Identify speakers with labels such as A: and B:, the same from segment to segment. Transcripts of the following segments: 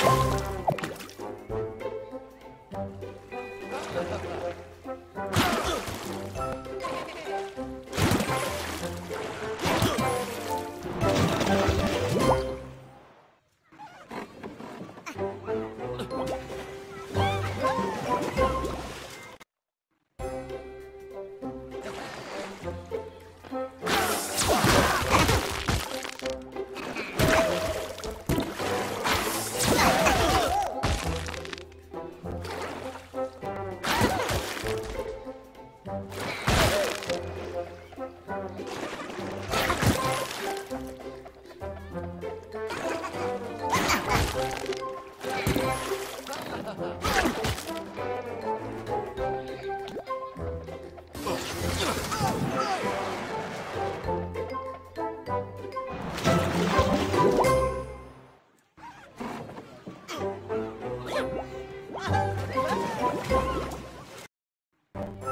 A: Thank you. you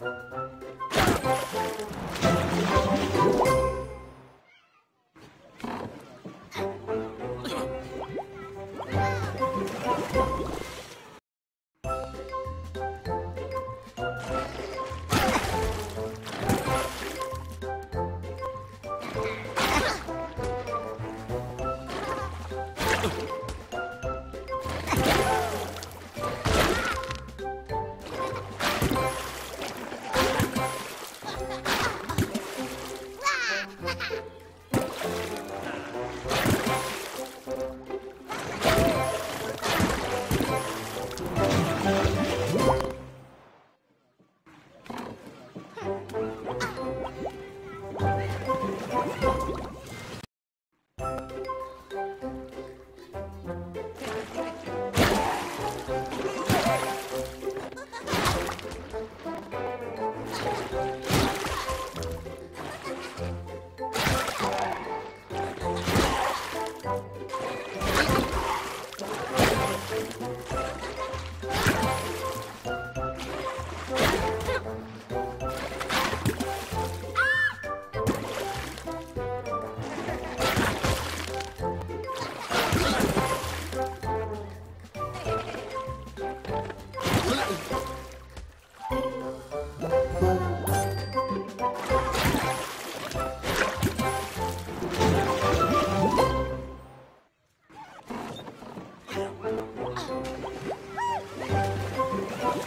A: Thank you. Ha ha!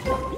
A: Yeah.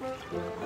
A: Música